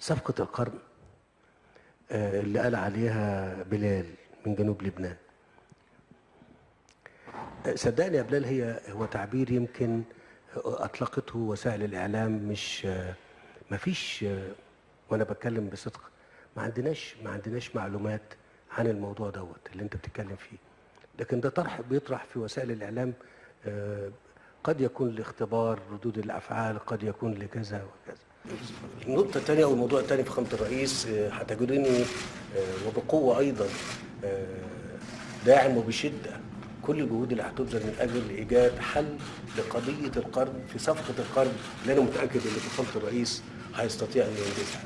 صفقة القرن آه، اللي قال عليها بلال من جنوب لبنان. آه، صدقني يا بلال هي هو تعبير يمكن أطلقته وسائل الإعلام مش آه، مفيش آه، وأنا بتكلم بصدق ما عندناش ما عندناش معلومات عن الموضوع دوت اللي أنت بتتكلم فيه. لكن ده طرح بيطرح في وسائل الإعلام آه، قد يكون لاختبار ردود الأفعال قد يكون لكذا وكذا. النقطة الثانية أو الموضوع الثاني فخامة الرئيس آه، هتجدني آه، وبقوة أيضا آه، داعم وبشدة كل الجهود اللي هتبذل من أجل إيجاد حل لقضية القرن في صفقة القرن اللي أنا متأكد إن فخامة الرئيس هيستطيع أن ينجزها.